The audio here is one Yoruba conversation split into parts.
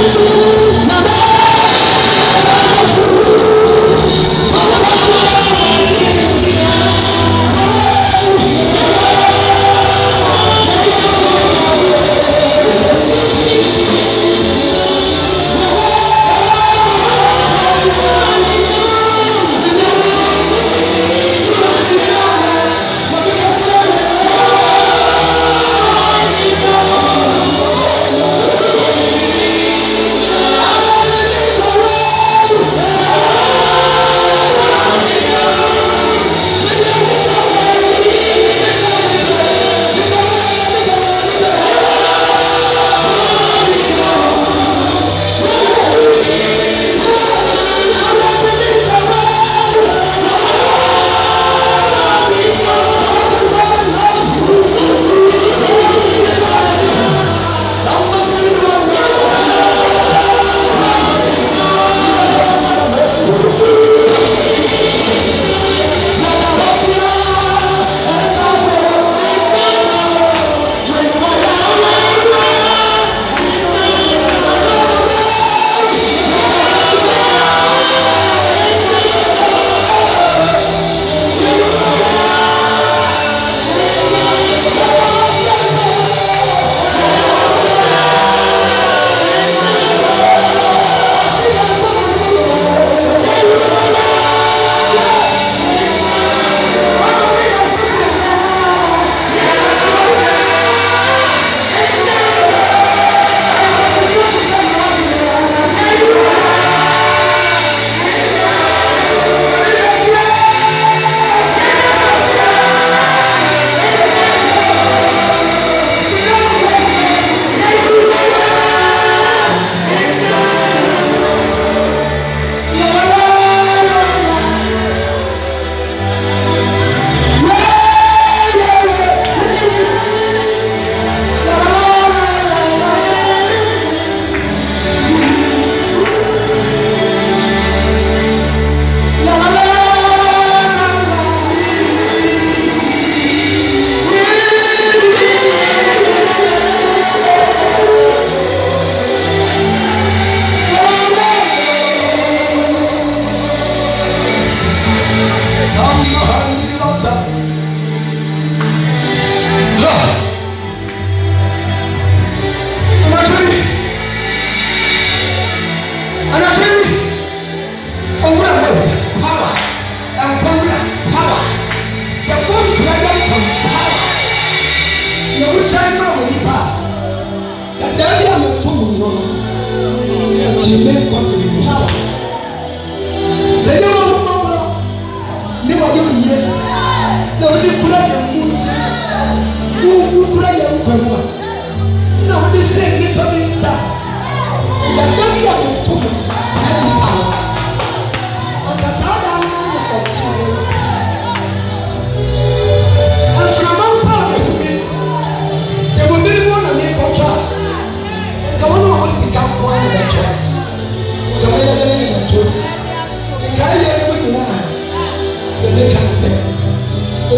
you.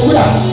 どう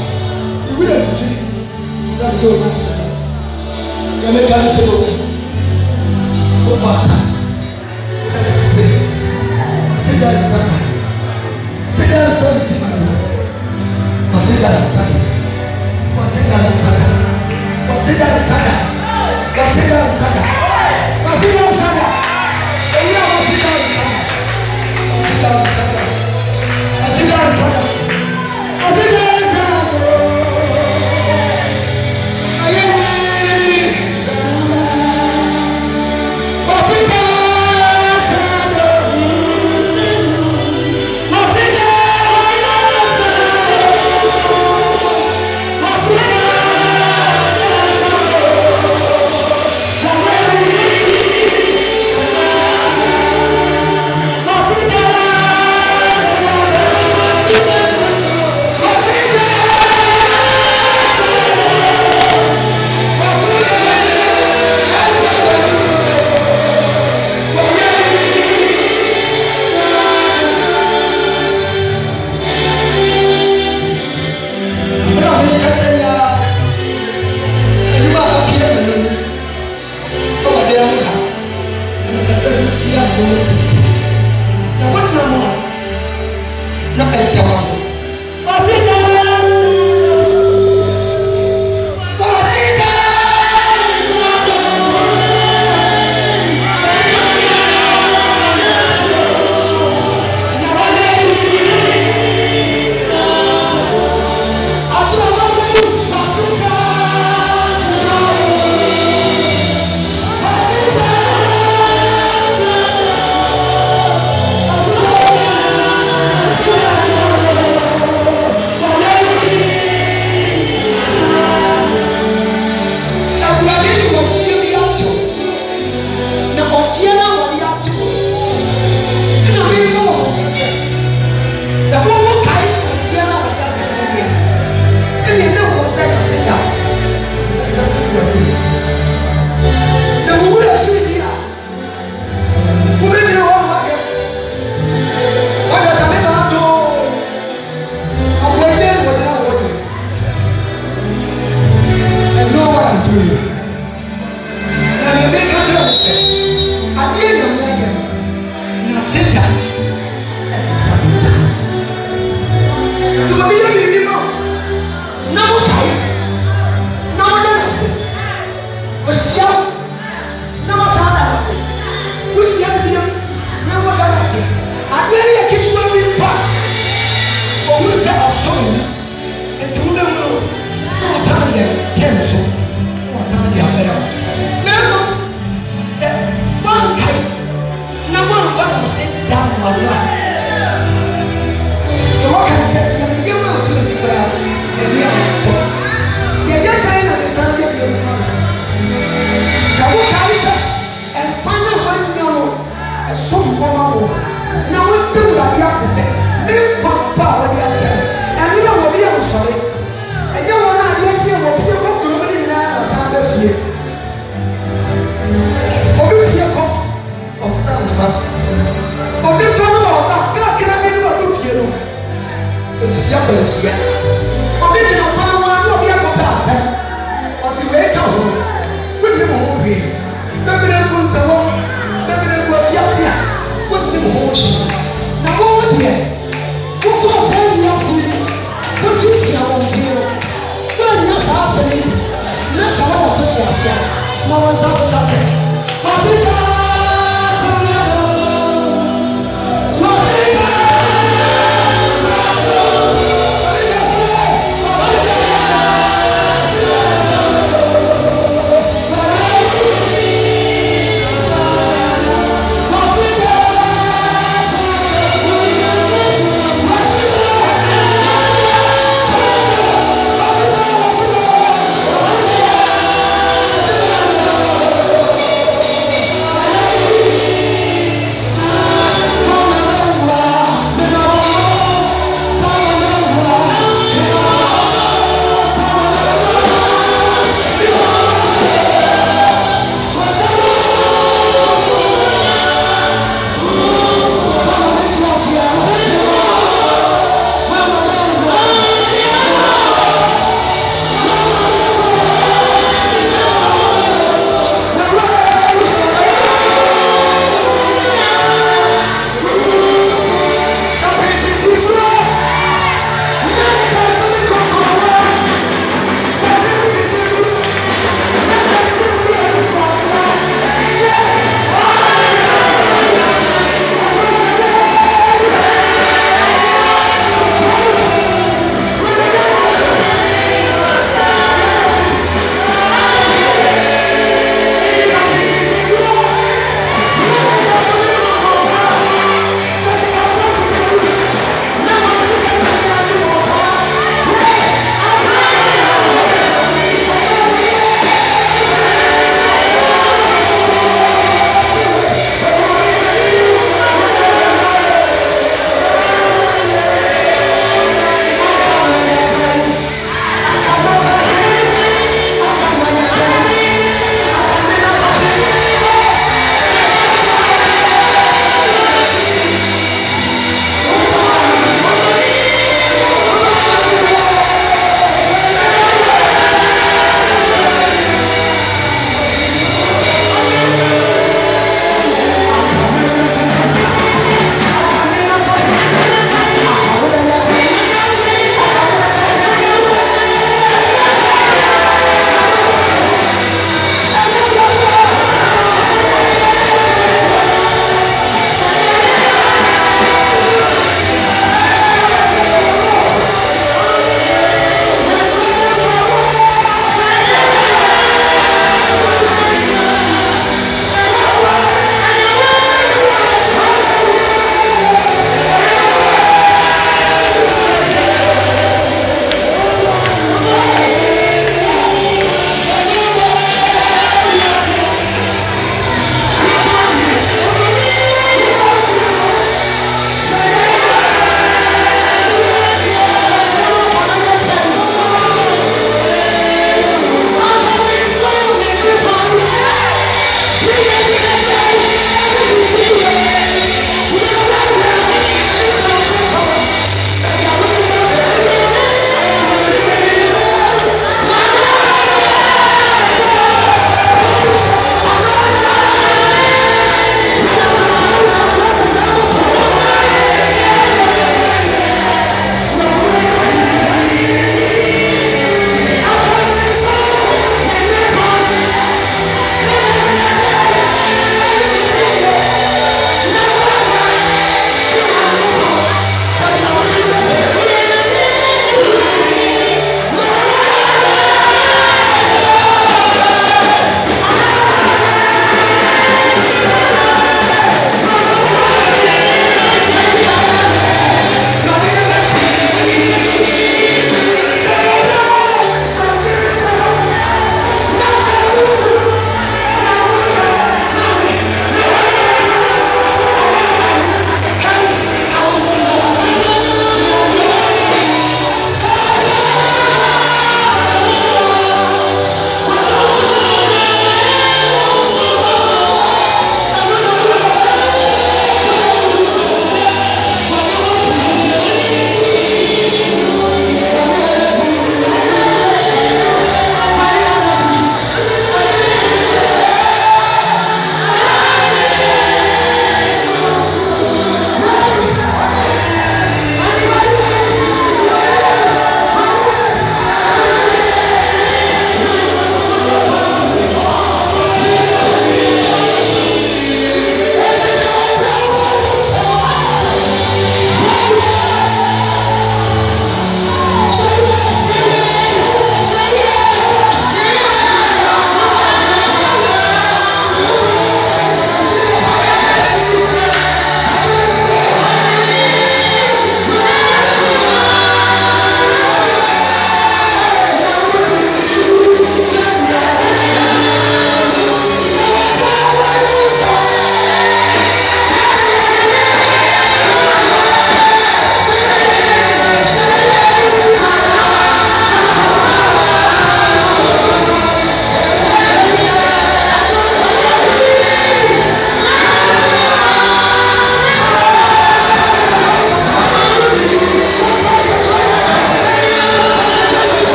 Now, what no more? Not a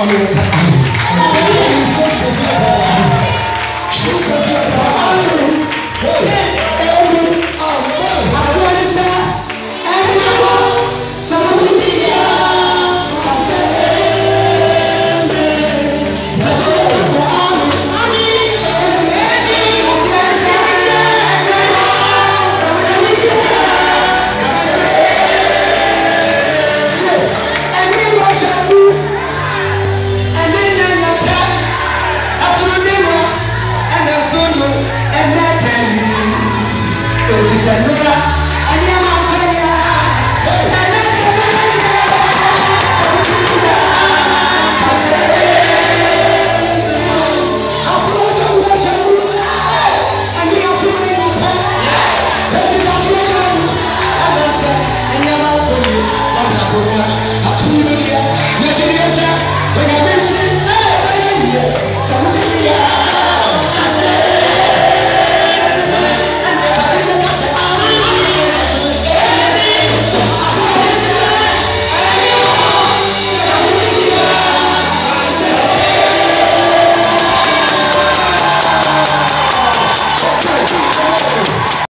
ọmọ yẹn ká àmì ọmọ yẹn sọ kẹsẹ ẹ ṣe kẹsẹ